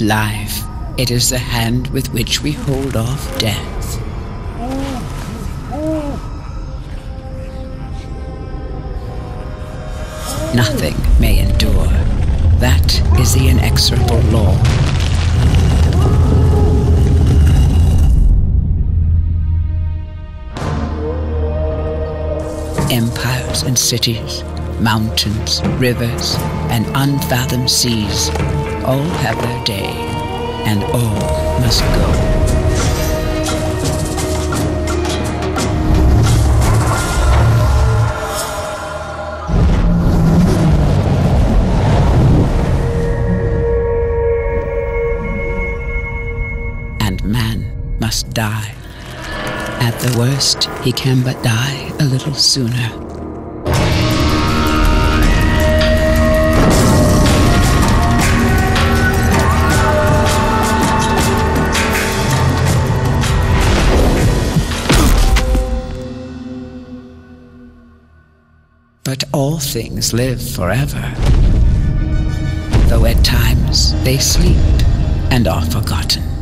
Life, it is the hand with which we hold off death. Nothing may endure. That is the inexorable law. Empires and cities, mountains, rivers, and unfathomed seas all have their day, and all must go. And man must die. At the worst, he can but die a little sooner. But all things live forever, though at times they sleep and are forgotten.